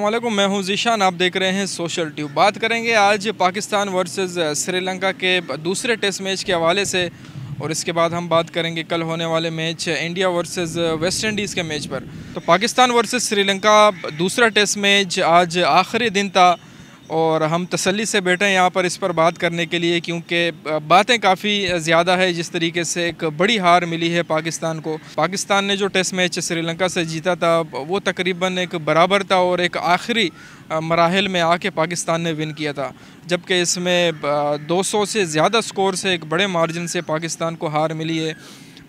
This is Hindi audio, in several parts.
वालेकुम मैं हूँ जीशान। आप देख रहे हैं सोशल ट्यूब बात करेंगे आज पाकिस्तान वर्सेस श्रीलंका के दूसरे टेस्ट मैच के हवाले से। और इसके बाद हम बात करेंगे कल होने वाले match India versus West Indies के मैच पर। तो पाकिस्तान वर्सेस श्रीलंका, दूसरा टेस्ट मैच आज आखिरी दिन था। और हम तसल्ली से बैठे हैं यहाँ पर इस पर बात करने के लिए, क्योंकि बातें काफ़ी ज़्यादा है जिस तरीके से एक बड़ी हार मिली है पाकिस्तान को। पाकिस्तान ने जो टेस्ट मैच श्रीलंका से जीता था, वो तकरीबन एक बराबर था और एक आखिरी मराहल में आके पाकिस्तान ने विन किया था। जबकि इसमें 200 से ज़्यादा स्कोर से एक बड़े मार्जिन से पाकिस्तान को हार मिली है।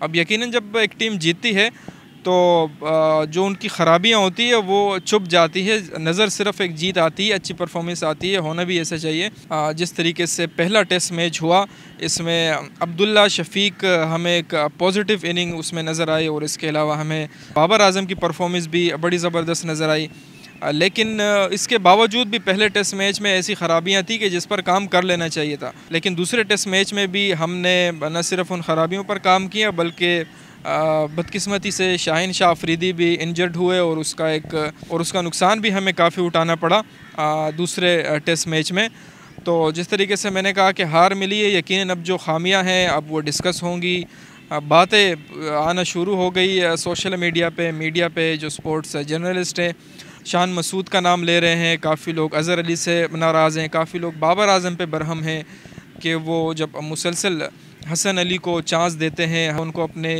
अब यकीनन जब एक टीम जीतती है तो जो उनकी ख़राबियाँ होती है, वो छुप जाती है। नज़र सिर्फ़ एक जीत आती है, अच्छी परफॉर्मेंस आती है, होना भी ऐसा चाहिए। जिस तरीके से पहला टेस्ट मैच हुआ, इसमें अब्दुल्ला शफीक हमें एक पॉजिटिव इनिंग उसमें नज़र आई और इसके अलावा हमें बाबर आज़म की परफॉर्मेंस भी बड़ी ज़बरदस्त नज़र आई। लेकिन इसके बावजूद भी पहले टेस्ट मैच में ऐसी ख़राबियाँ थी कि जिस पर काम कर लेना चाहिए था। लेकिन दूसरे टेस्ट मैच में भी हमने न सिर्फ़ उन ख़राबियों पर काम किया, बल्कि बदकिस्मती से शाहिन शाह अफरीदी भी इंजर्ड हुए और उसका एक, और उसका नुकसान भी हमें काफ़ी उठाना पड़ा दूसरे टेस्ट मैच में। तो जिस तरीके से मैंने कहा कि हार मिली है यकीन अब जो खामियाँ हैं, अब वो डिस्कस होंगी। बातें आना शुरू हो गई सोशल मीडिया पे मीडिया पे जो स्पोर्ट्स जर्नलिस्ट हैं, शान मसूद का नाम ले रहे हैं, काफ़ी लोग, अज़हर अली से नाराज़ हैं, काफ़ी लोग बाबर आज़म पे बरहम हैं कि वो जब मुसलसल हसन अली को चांस देते हैं, उनको अपने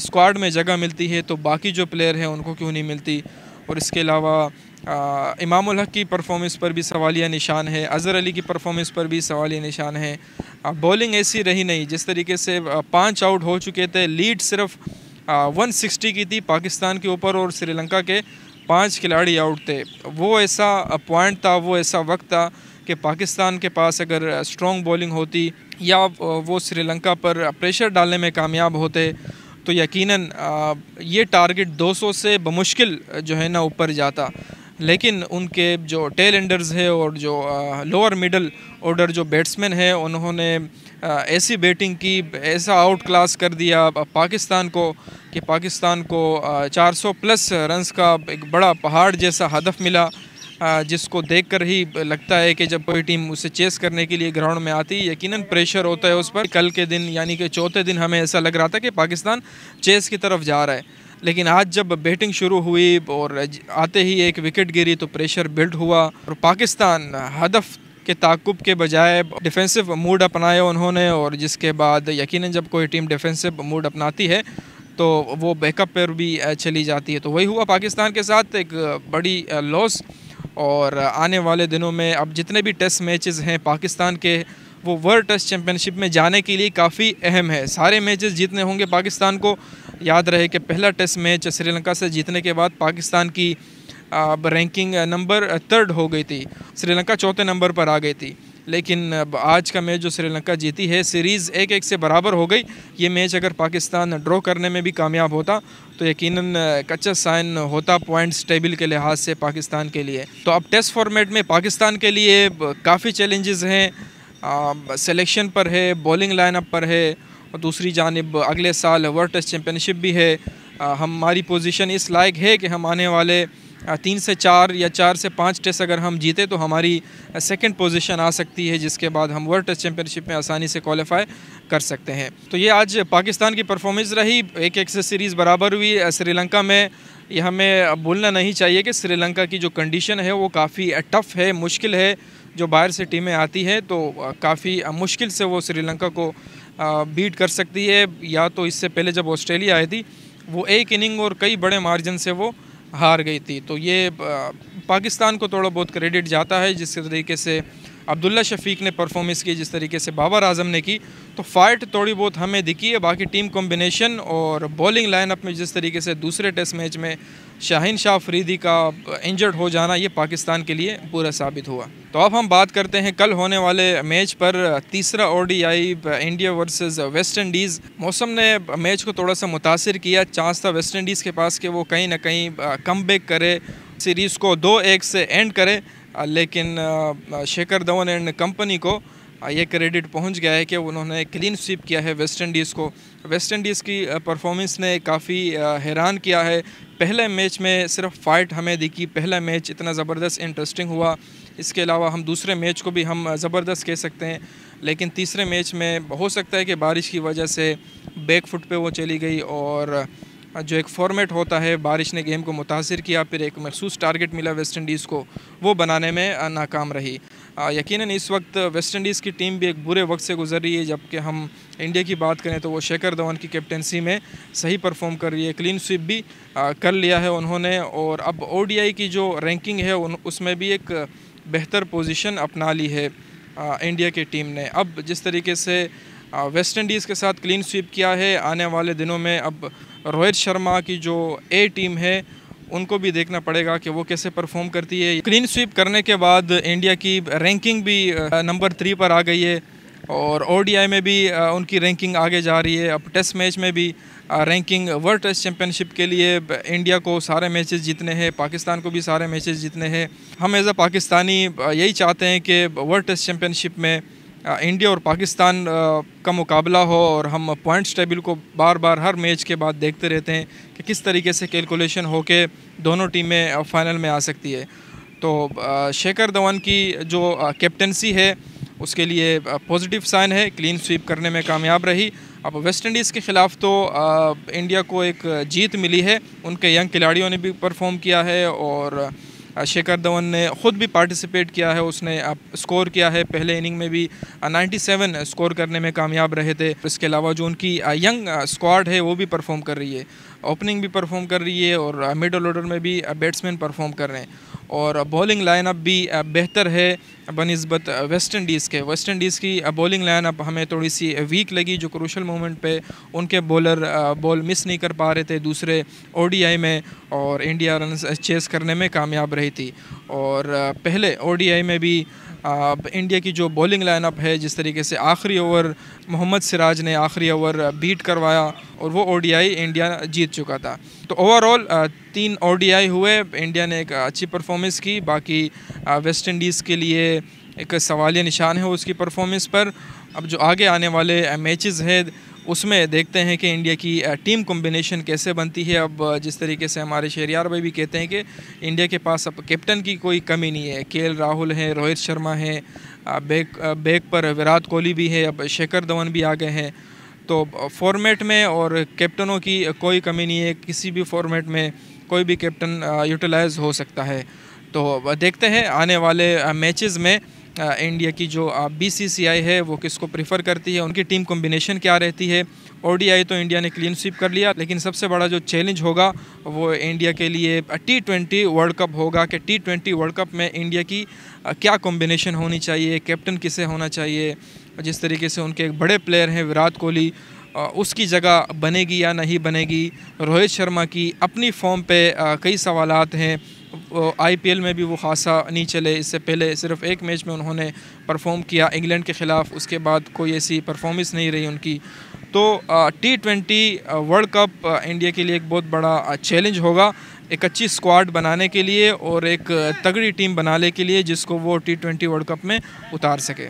स्क्वाड में जगह मिलती है तो बाकी जो प्लेयर हैं उनको क्यों नहीं मिलती? और इसके अलावा इमाम हक की परफॉर्मेंस पर भी सवालिया निशान है, अज़हर अली की परफॉर्मेंस पर भी सवालिया निशान है। बॉलिंग ऐसी रही नहीं, जिस तरीके से पाँच आउट हो चुके थे लीड सिर्फ़ वन सिक्सटी की थी पाकिस्तान के ऊपर और श्रीलंका के पाँच खिलाड़ी आउट थे। वो ऐसा पॉइंट था, वो ऐसा वक्त था कि पाकिस्तान के पास अगर स्ट्रॉन्ग बॉलिंग होती या वो श्रीलंका पर प्रेशर डालने में कामयाब होते तो यकीनन ये टारगेट 200 से बमुश्किल जो है ना, ऊपर जाता। लेकिन उनके जो टेल एंडर्स है और जो लोअर मिडल ऑर्डर जो बैट्समैन है, उन्होंने ऐसी बैटिंग की, ऐसा आउट क्लास कर दिया पाकिस्तान को कि पाकिस्तान को 400 प्लस रन्स का एक बड़ा पहाड़ जैसा हदफ मिला। जिसको देखकर ही लगता है कि जब कोई टीम उसे चेस करने के लिए ग्राउंड में आती है, यकीनन प्रेशर होता है उस पर। कल के दिन, यानी कि चौथे दिन हमें ऐसा लग रहा था कि पाकिस्तान चेस की तरफ़ जा रहा है। लेकिन आज जब बैटिंग शुरू हुई और आते ही एक विकेट गिरी तो प्रेशर बिल्ड हुआ और पाकिस्तान हदफ के ताकुब के बजाय डिफेंसिव मूड अपनाया उन्होंने और जिसके बाद यकीनन जब कोई टीम डिफेंसिव मूड अपनाती है तो वो बैकअप पर भी चली जाती है। तो वही हुआ पाकिस्तान के साथ, एक बड़ी लॉस और आने वाले दिनों में अब जितने भी टेस्ट मैचेस हैं पाकिस्तान के, वो वर्ल्ड टेस्ट चैम्पियनशिप में जाने के लिए काफ़ी अहम है। सारे मैचेस जीतने होंगे पाकिस्तान को। याद रहे कि पहला टेस्ट मैच श्रीलंका से जीतने के बाद पाकिस्तान की, अब रैंकिंग नंबर थर्ड हो गई थी। श्रीलंका चौथे नंबर पर आ गई थी। लेकिन आज का मैच जो श्रीलंका जीती है, सीरीज़ एक एक से बराबर हो गई। ये मैच अगर पाकिस्तान ड्रॉ करने में भी कामयाब होता तो यकीनन कच्चा साइन होता पॉइंट्स टेबल के लिहाज से पाकिस्तान के लिए। तो अब टेस्ट फॉर्मेट में पाकिस्तान के लिए काफ़ी चैलेंजेस हैं। सिलेक्शन पर है, बॉलिंग लाइनअप पर है, और दूसरी जानब अगले साल वर्ल्ड टेस्ट चैम्पियनशिप भी है। हमारी पोजीशन इस लायक है कि हम आने वाले तीन से चार या चार से पाँच टेस्ट अगर हम जीते तो हमारी सेकंड पोजीशन आ सकती है, जिसके बाद हम वर्ल्ड टेस्ट चैम्पियनशिप में आसानी से क्वालिफाई कर सकते हैं। तो ये आज पाकिस्तान की परफॉर्मेंस रही। एक एक से सीरीज़ बराबर हुई। श्रीलंका में, ये हमें भूलना नहीं चाहिए कि श्रीलंका की जो कंडीशन है, वो काफ़ी टफ़ है, मुश्किल है, जो बाहर से टीमें आती हैं तो काफ़ी मुश्किल से वो श्रीलंका को बीट कर सकती है। या तो इससे पहले जब ऑस्ट्रेलिया आई थी, वो एक इनिंग और कई बड़े मार्जिन से वो हार गई थी। तो ये पाकिस्तान को थोड़ा बहुत क्रेडिट जाता है, जिस तरीके से अब्दुल्ला शफीक ने परफॉर्मेंस की, जिस तरीके से बाबर आज़म ने की। तो फाइट थोड़ी बहुत हमें दिखी है, बाकी टीम कॉम्बिनेशन और बॉलिंग लाइनअप में जिस तरीके से दूसरे टेस्ट मैच में शाहिन शाह फरीदी का इंजर्ड हो जाना, ये पाकिस्तान के लिए पूरा साबित हुआ। तो अब हम बात करते हैं कल होने वाले मैच पर। तीसरा ODI, India versus West Indies. मौसम ने मैच को थोड़ा सा मुतासर किया। चांस था वेस्ट इंडीज़ के पास कि वो कहीं ना कहीं कम बैक करे। सीरीज़ को दो एक से एंड करे। लेकिन शेखर धवन एंड कंपनी को ये क्रेडिट पहुँच गया है कि उन्होंने क्लीन स्वीप किया है वेस्ट इंडीज़ को। वेस्ट इंडीज़ की परफॉर्मेंस ने काफ़ी हैरान किया है। पहले मैच में सिर्फ़ फाइट हमें दिखी। पहला मैच इतना ज़बरदस्त इंटरेस्टिंग हुआ। इसके अलावा हम दूसरे मैच को भी हम ज़बरदस्त कह सकते हैं। लेकिन तीसरे मैच में हो सकता है कि बारिश की वजह से बैक फुट पे वो चली गई और जो एक फॉर्मेट होता है, बारिश ने गेम को मुतासर किया, फिर एक मखसूस टारगेट मिला वेस्ट इंडीज़ को, वो बनाने में नाकाम रही। यकीनन इस वक्त वेस्ट इंडीज़ की टीम भी एक बुरे वक्त से गुजर रही है, जबकि हम इंडिया की बात करें तो वो शेखर धवन की कैप्टनसी में सही परफॉर्म कर रही है। क्लीन स्वीप भी कर लिया है उन्होंने और अब ओडीआई की जो रैंकिंग है उसमें भी एक बेहतर पोजीशन अपना ली है इंडिया की टीम ने। अब जिस तरीके से वेस्ट इंडीज़ के साथ क्लीन स्वीप किया है, आने वाले दिनों में अब रोहित शर्मा की जो ए टीम है, उनको भी देखना पड़ेगा कि वो कैसे परफॉर्म करती है। क्लीन स्वीप करने के बाद इंडिया की रैंकिंग भी नंबर थ्री पर आ गई है। और ओडीआई में भी उनकी रैंकिंग आगे जा रही है। अब टेस्ट मैच में भी रैंकिंग वर्ल्ड टेस्ट चैम्पियनशिप के लिए इंडिया को सारे मैचेस जीतने हैं पाकिस्तान को भी सारे मैचेस जीतने हैं। हम एज अ पाकिस्तानी यही चाहते हैं कि वर्ल्ड टेस्ट चैम्पियनशिप में इंडिया और पाकिस्तान का मुकाबला हो और हम पॉइंट्स टेबल को बार बार हर मैच के बाद देखते रहते हैं कि किस तरीके से कैलकुलेशन हो के दोनों टीमें फ़ाइनल में आ सकती है। तो शेखर धवन की जो कैप्टनसी है उसके लिए पॉजिटिव साइन है क्लीन स्वीप करने में कामयाब रही। अब वेस्ट इंडीज़ के ख़िलाफ़ तो इंडिया को एक जीत मिली है। उनके यंग खिलाड़ियों ने भी परफॉर्म किया है और शेखर धवन ने ख़ुद भी पार्टिसिपेट किया है। उसने स्कोर किया है। पहले इनिंग में भी 97 स्कोर करने में कामयाब रहे थे। इसके अलावा जो उनकी यंग स्क्वाड है, वो भी परफॉर्म कर रही है। ओपनिंग भी परफॉर्म कर रही है और मिडल ऑर्डर में भी बैट्समैन परफॉर्म कर रहे हैं। और बॉलिंग लाइनअप भी बेहतर है बनस्बत वेस्ट इंडीज़ के। वेस्ट इंडीज़ की बॉलिंग लाइनअप हमें थोड़ी सी वीक लगी जो क्रूशल मोमेंट पे उनके बॉलर बॉल मिस नहीं कर पा रहे थे दूसरे ओडीआई में और इंडिया रन चेस करने में कामयाब रही थी। और पहले ओडीआई में भी इंडिया की जो बॉलिंग लाइनअप है, जिस तरीके से आखिरी ओवर मोहम्मद सिराज ने आखिरी ओवर बीट करवाया और वो ओडीआई इंडिया जीत चुका था। तो ओवरऑल तीन ओडीआई हुए। इंडिया ने एक अच्छी परफॉर्मेंस की। बाकी वेस्ट इंडीज़ के लिए एक सवालिया निशान है उसकी परफॉर्मेंस पर। अब जो आगे आने वाले मैचेस हैं उसमें देखते हैं कि इंडिया की टीम कॉम्बिनेशन कैसे बनती है। अब जिस तरीके से हमारे शहरियार भाई भी कहते हैं कि इंडिया के पास अब कैप्टन की कोई कमी नहीं है। के राहुल हैं, रोहित शर्मा हैं बैक बैक पर विराट कोहली भी है, अब शेखर धवन भी आ गए हैं। तो फॉर्मेट में और कैप्टनों की कोई कमी नहीं है। किसी भी फॉर्मेट में कोई भी कैप्टन यूटिलाइज हो सकता है। तो देखते हैं आने वाले मैचेस में इंडिया की जो बीसीसीआई है, वो किसको प्रीफर करती है, उनकी टीम कॉम्बिनेशन क्या रहती है? ओडीआई तो इंडिया ने क्लीन स्वीप कर लिया, लेकिन सबसे बड़ा जो चैलेंज होगा, वो इंडिया के लिए टी ट्वेंटी वर्ल्ड कप होगा कि टी ट्वेंटी वर्ल्ड कप में इंडिया की क्या कॉम्बिनेशन होनी चाहिए कैप्टन किसे होना चाहिए, जिस तरीके से उनके एक बड़े प्लेयर हैं, विराट कोहली उसकी जगह बनेगी या नहीं बनेगी? रोहित शर्मा की अपनी फॉर्म पे कई सवालात हैं आईपीएल में भी वो खासा नहीं चले। इससे पहले सिर्फ़ एक मैच में उन्होंने परफॉर्म किया इंग्लैंड के ख़िलाफ़। उसके बाद कोई ऐसी परफॉर्मेंस नहीं रही उनकी। तो T twenty World Cup India के लिए एक बहुत बड़ा चैलेंज होगा। एक अच्छी स्क्वाड बनाने के लिए और एक तगड़ी टीम बनाने के लिए जिसको वो टी ट्वेंटी वर्ल्ड कप में उतार सके।